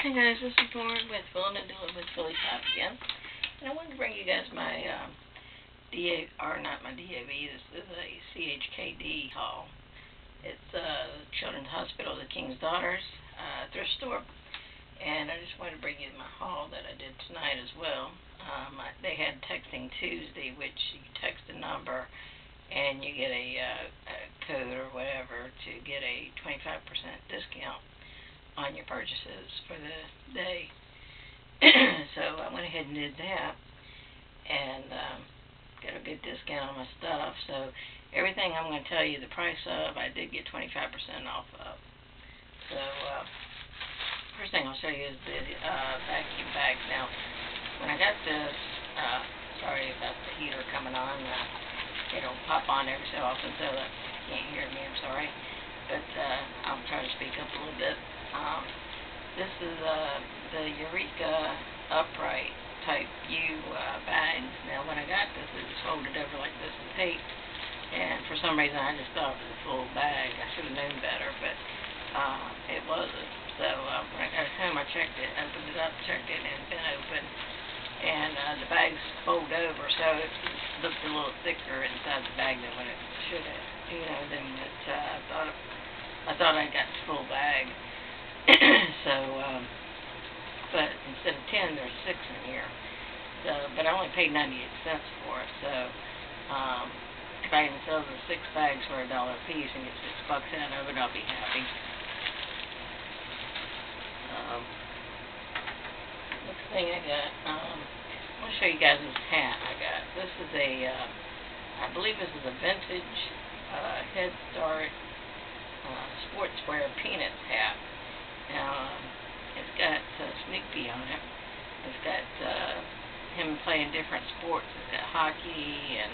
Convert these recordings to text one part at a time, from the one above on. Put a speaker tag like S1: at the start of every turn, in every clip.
S1: Hey guys, this is Lauren with Filling and Doing with Philly Shop again. And I wanted to bring you guys my um, DA, or not my DAV, this is a CHKD haul. It's uh, Children's Hospital, the King's Daughters uh, thrift store. And I just wanted to bring you my haul that I did tonight as well. Um, I, they had Texting Tuesday, which you text a number and you get a, uh, a code or whatever to get a 25% discount on your purchases for the day. so I went ahead and did that and um, got a good discount on my stuff. So everything I'm going to tell you the price of, I did get 25% off of. So uh, first thing I'll show you is the uh, vacuum bags. Now, when I got this, uh, sorry about the heater coming on. Uh, it'll pop on every so often, so that you can't hear me. I'm sorry. But uh, I'll try to speak up a little bit. Um, this is uh, the Eureka upright type U uh, bags. Now when I got this, it was folded over like this and taped. And for some reason I just thought it was a full bag. I should have known better, but uh, it wasn't. So uh, when I got home, I checked it, opened it up, checked it, and it had been open. And uh, the bags fold over, so it looked a little thicker inside the bag than what it should have, you know, than what uh, I thought. It, I thought I got the full bag. so, um, but instead of 10, there's 6 in here. So, but I only paid 98 cents for it, so, um, if I can sell the 6 bags for a dollar a piece and get 6 bucks out of it, I'll be happy. Um, next thing I got, um, I want to show you guys this hat I got. This is a, uh, I believe this is a vintage, uh, Head Start, uh, sportswear Peanuts hat. Now, um, it's got uh, Snoopy on it. It's got uh, him playing different sports. It's got hockey and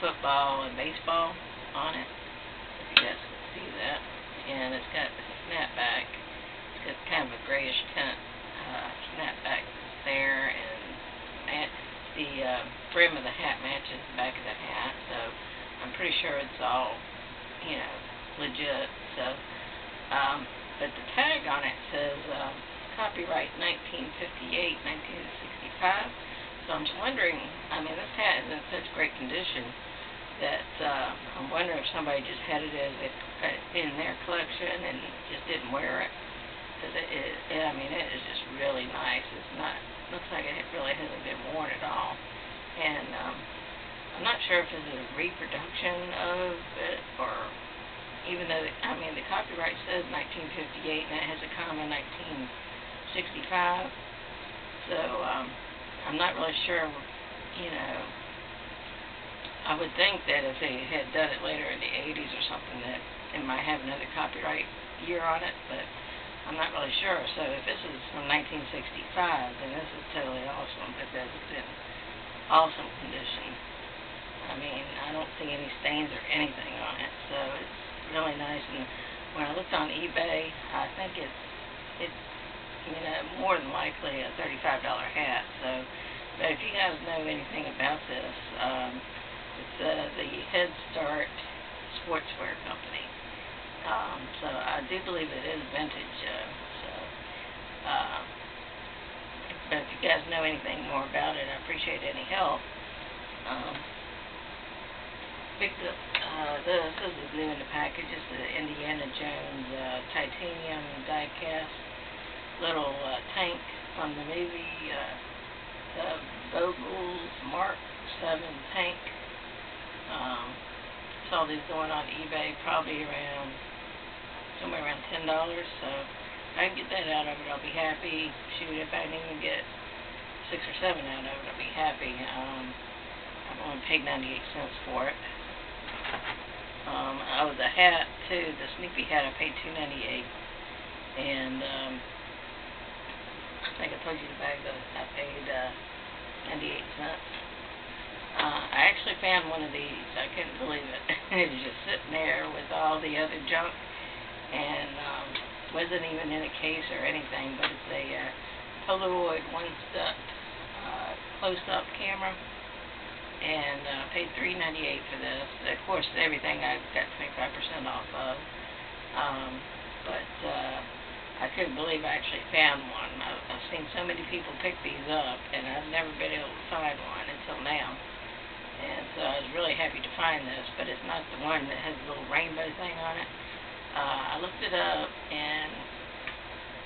S1: football and baseball on it. If you guys can see that. And it's got a snapback. It's got kind of a grayish tint uh, snapback there. And the uh, brim of the hat matches the back of the hat. So I'm pretty sure it's all, you know, legit. So, um, but the tag on it says uh, copyright 1958, 1965. So I'm wondering, I mean, this hat is in such great condition that uh, I'm wondering if somebody just had it as a, in their collection and just didn't wear it. Because it, it, it, I mean, it is just really nice. It's not, looks like it really hasn't been worn at all. And um, I'm not sure if is a reproduction of it or even though, I mean, the copyright says 1958 and it has a comma 1965. So, um, I'm not really sure, you know, I would think that if they had done it later in the 80s or something that it might have another copyright year on it, but I'm not really sure. So if this is from 1965, then this is totally awesome because it's in awesome condition. I mean, I don't see any stains or anything on it, so it's really nice. And when I looked on eBay, I think it's it's you know more than likely a thirty-five dollar hat. So, but if you guys know anything about this, um, it's uh, the Head Start Sportswear Company. Um, so I do believe it is vintage. Uh, so, uh, but if you guys know anything more about it, I appreciate any help. Um, picked up uh, is new in the package. It's the Indiana Jones uh, titanium die-cast little uh, tank from the movie. Uh, the Vogel's Mark 7 tank. Um, saw these going on eBay probably around somewhere around ten dollars. So if I can get that out of it, I'll be happy. Shoot, if I can even get six or seven out of it, I'll be happy. Um, I've only paid 98 cents for it. Um, oh, the hat too, the Snoopy hat, I paid two ninety eight, and um, I think I told you the bag that I paid uh, ninety eight cents. Uh, I actually found one of these. I couldn't believe it. it was just sitting there with all the other junk, and um, wasn't even in a case or anything. But it's a uh, Polaroid one-step uh, close-up camera and uh, paid three ninety eight for this. Of course, everything I got twenty five percent off of. Um, but uh, I couldn't believe I actually found one. I, I've seen so many people pick these up, and I've never been able to find one until now. And so I was really happy to find this, but it's not the one that has the little rainbow thing on it. Uh, I looked it up, and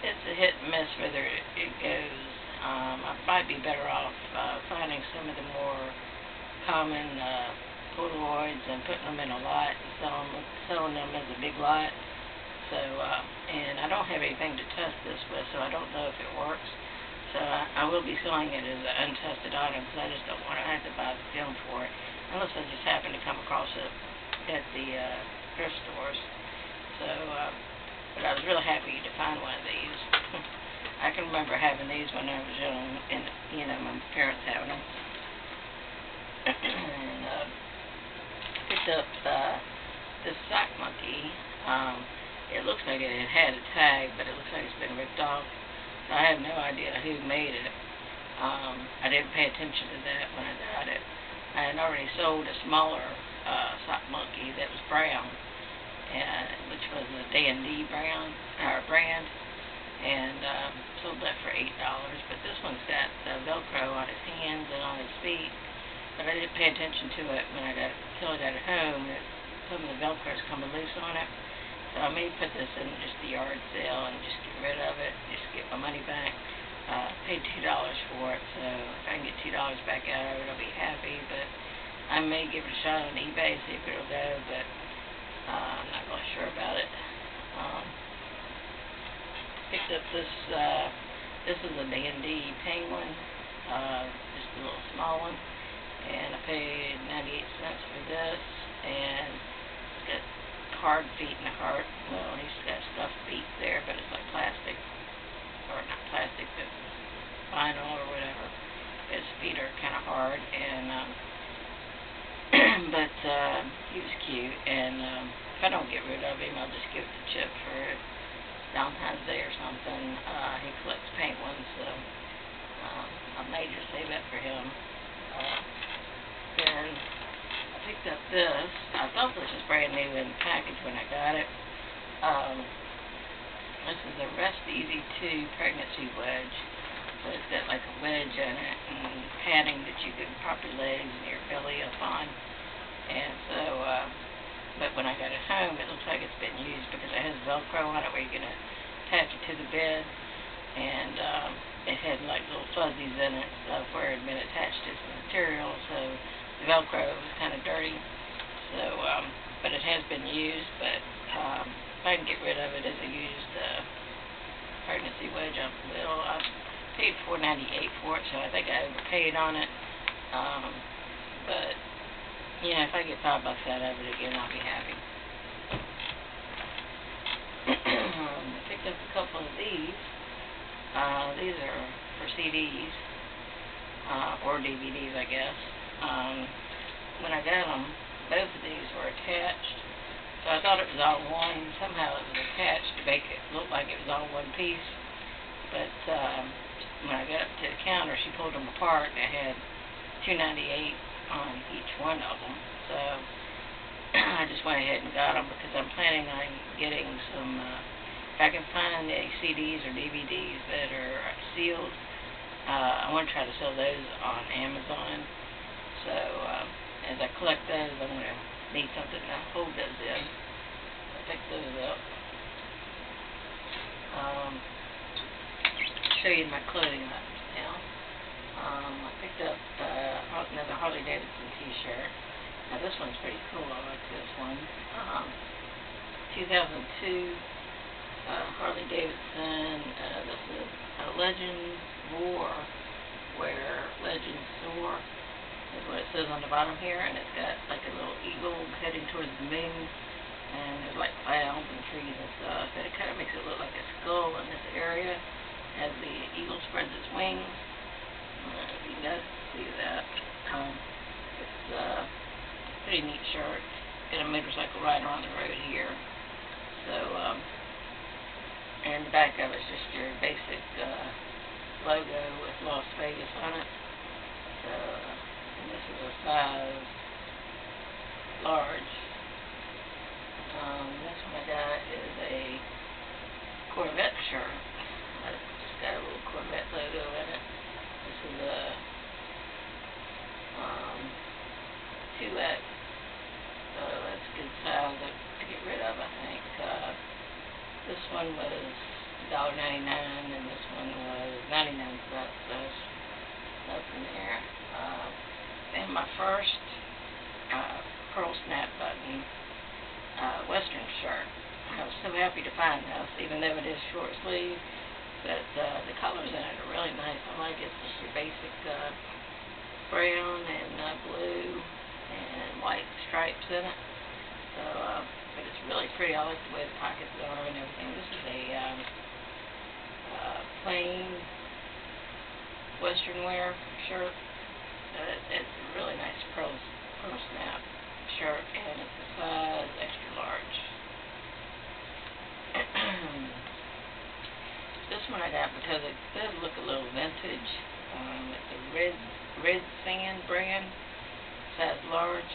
S1: it's a hit and miss whether it, it goes. Um, I might be better off uh, finding some of the more common uh, Polaroids and putting them in a lot and selling, selling them as a big lot. So, uh, and I don't have anything to test this with, so I don't know if it works. So I, I will be selling it as an untested item because I just don't want to have to buy the film for it unless I just happen to come across it at the uh, thrift stores. So, uh, but I was really happy to find one of these. I can remember having these when I was young, and you know my parents having them. And uh, picked up uh, this sock monkey. Um, it looks like it had a tag, but it looks like it's been ripped off. So I have no idea who made it. Um, I didn't pay attention to that when I got it. I had already sold a smaller uh, sock monkey that was brown, and which was a D&D brown or brand, and um, sold that for eight dollars. But this one's got uh, Velcro on his hands and on his feet. But I didn't pay attention to it when I got until I got home. It, some of the Velcro's coming loose on it. So I may put this in just the yard sale and just get rid of it, just get my money back. Uh, paid two dollars for it, so if I can get two dollars back out of it, I'll be happy. But I may give it a shot on eBay, see if it'll go. But uh, I'm not really sure about it. Um, picked up this. Uh, this is a D&D penguin, uh, just a little small one, and I paid 98 cents for this. And it's got hard feet and a heart. Well, he's got stuffed feet there, but it's like plastic, or not plastic, but vinyl or whatever. His feet are kind of hard, and um, but uh, he was cute. And um, if I don't get rid of him, I'll just give to Chip for Valentine's Day or something. Uh, he collects penguins, so um, I may just save that for him. Uh, then picked up this. I thought this was brand new in the package when I got it. Um, this is a Rest Easy 2 pregnancy wedge. So it's got like a wedge in it and padding that you can prop your legs and your belly up on. And so, uh, but when I got it home, it looks like it's been used because it has Velcro on it where you're going to attach it to the bed. And um, it had like little fuzzies in it stuff where it had been attached to some material. So the Velcro was kind of dirty. So, um, but it has been used, but um, if I can get rid of it as a used uh, pregnancy wedge, I will. I paid four ninety eight for it, so I think I overpaid on it. Um, but you know, if I get five bucks out of it again, I'll be happy. I picked up a couple of these. Uh, these are for CDs uh, or DVDs, I guess. Um, when I got them, both of these were attached. So I thought it was all one. Somehow it was attached to make it look like it was all one piece. But um, when I got up to the counter, she pulled them apart. And it had two ninety eight on each one of them. So I just went ahead and got them because I'm planning on getting some. Uh, if I can find any CDs or DVDs that are sealed, uh, I want to try to sell those on Amazon. So um, as I collect those, I'm to need something to hold those in. I'll pick those up. Um, show you my clothing items now. Um, I picked up uh, another Harley Davidson t-shirt. Now this one's pretty cool. I like this one. Um, 2002 uh, Harley Davidson. Uh, this is a Legends War, where Legends soar is what it says on the bottom here, and it's got like a little eagle heading towards the moon, and there's like clouds and trees and stuff, and it kind of makes it look like a skull in this area as the eagle spreads its wings. Uh, you guys see that. Um, it's uh, pretty neat shirt. Got a motorcycle rider on the road here. So, um, and the back of it's just your basic uh, logo with Las Vegas on it. So, and this is a size large. Um, this one I got is a Corvette shirt. It's got a little Corvette logo in it. This is a um, 2X. So that's a good size to get rid of, I think. Uh, this one was $1.99 and this one was 99 cents. So nothing there. Uh, and my first uh, pearl snap button uh, western shirt. I was so happy to find this, even though it is short sleeve. But uh, the colors in it are really nice. I like it. It's just your basic uh, brown and uh, blue and white stripes in it. So, uh, but it's really pretty. I like the way the pockets are and everything. This is a um, uh, plain western wear shirt. Uh, it's a really nice pearl, pearl snap shirt, and it's a size extra large. this one I got because it does look a little vintage. Um, it's a red red sand brand, size large.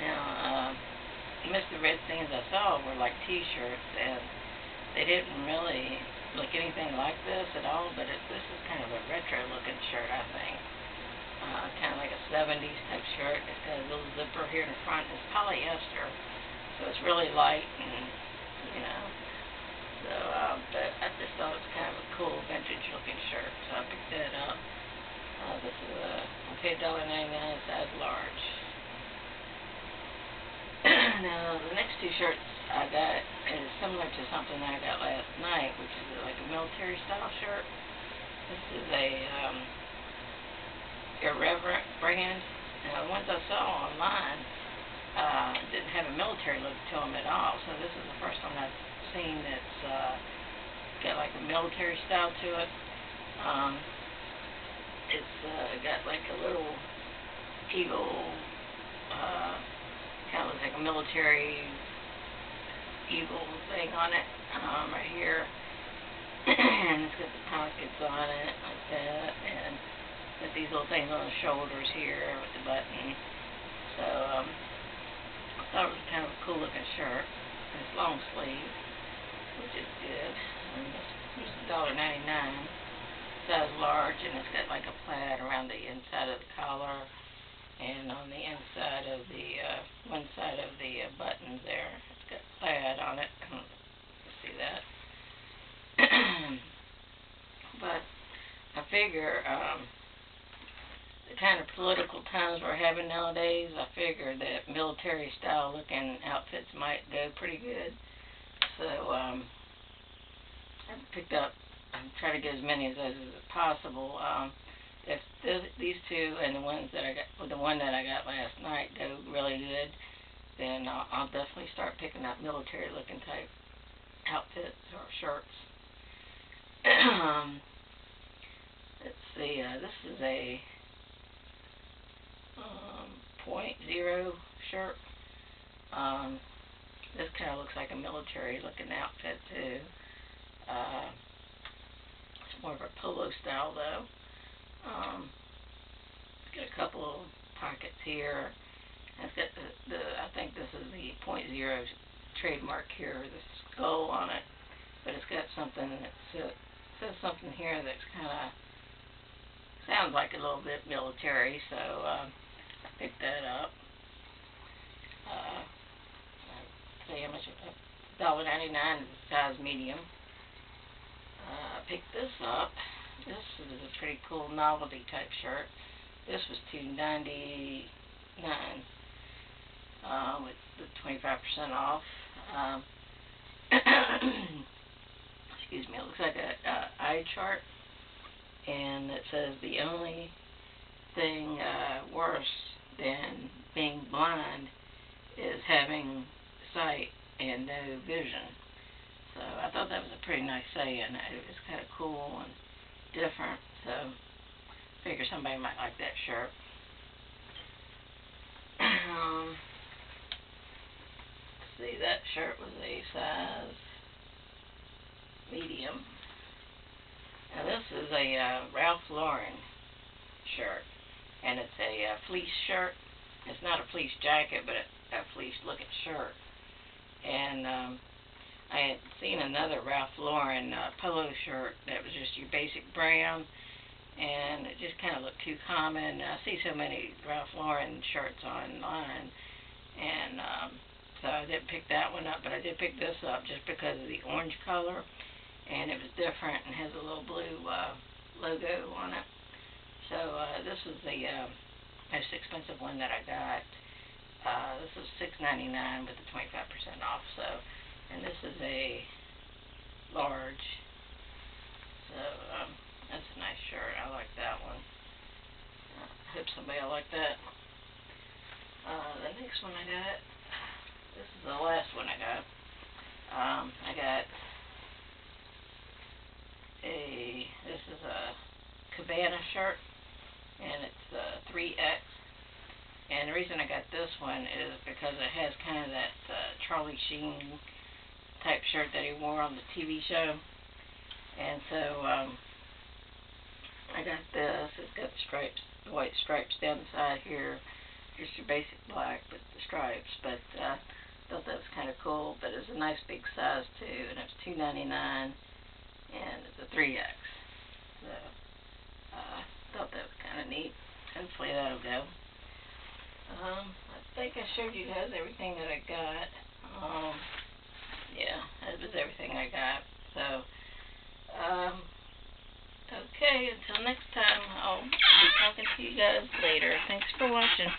S1: Now, uh, most of the red sands I saw were like t-shirts, and they didn't really look anything like this at all, but it, this is kind of a retro looking shirt, I think. Uh, kind of like a 70s type shirt. It's got a little zipper here in the front. It's polyester, so it's really light and, you know. So, uh, but I just thought it was kind of a cool vintage looking shirt, so I picked that up. Uh, this is a, I paid $1.99, size large. now, the next two shirts I got is similar to something I got last night, which is like a military style shirt. This is a um, irreverent brand. Now, the ones I saw online uh, didn't have a military look to them at all, so this is the first one I've seen that's uh, got like a military style to it. Um, it's uh, got like a little eagle, uh, kind of looks like a military eagle thing on it, um, right here. and it's got the pockets on it, like that, and got these little things on the shoulders here with the button. So, um, I thought it was kind of a cool looking shirt. And it's long sleeve, which is good. And it's $1.99 size large, and it's got like a plaid around the inside of the collar and on the inside of the, uh, one side of the uh, buttons there. It's got plaid on it. see that. but I figure, um, the kind of political times we're having nowadays, I figure that military style looking outfits might go pretty good. So, um, I picked up I'm trying to get as many of those as possible. Um, if this, these two and the ones that I got, well, the one that I got last night go really good, then I'll, I'll definitely start picking up military-looking type outfits or shirts. um, let's see. Uh, this is a um, point zero shirt. Um, this kind of looks like a military-looking outfit too. Uh, more of a polo style though. Um, got a couple of pockets here. It's got the, the I think this is the point zero trademark here, the skull on it, but it's got something that says says something here that's kind of sounds like a little bit military, so uh, picked that up. Uh, you how much, $1.99 size medium uh, picked this up. This is a pretty cool novelty type shirt. This was two ninety nine uh, with the twenty five percent off. Um, excuse me. It looks like a, a eye chart, and it says the only thing uh, worse than being blind is having sight and no vision. So I thought that was a pretty nice saying. It was kind of cool and different. So I figure somebody might like that shirt. Um, see, that shirt was a size medium. Now this is a uh, Ralph Lauren shirt, and it's a uh, fleece shirt. It's not a fleece jacket, but a, a fleece looking shirt. And um, I had seen another Ralph Lauren uh, polo shirt that was just your basic brown, and it just kind of looked too common. I see so many Ralph Lauren shirts online, and um, so I didn't pick that one up, but I did pick this up just because of the orange color, and it was different and has a little blue uh, logo on it. So uh, this is the uh, most expensive one that I got. Uh, this ninety nine with the twenty five percent off. So, and this is a large. So um, that's a nice shirt. I like that one. I hope somebody will like that. Uh, the next one I got. This is the last one I got. Um, I got a. This is a Cabana shirt, and it's uh, 3X. And the reason I got this one is because it has kind of that uh, Charlie Sheen type shirt that he wore on the TV show. And so um, I got this. It's got the stripes, the white stripes down the side here. Just your basic black, but the stripes. But uh, thought that was kind of cool. But it's a nice big size too, and it's two ninety nine, and it's a 3X. So uh, thought that was kind of neat. Hopefully that'll go. Um, I think I showed you guys everything that I got. Um, yeah, that was everything I got. So, um, okay, until next time, I'll be talking to you guys later. Thanks for watching.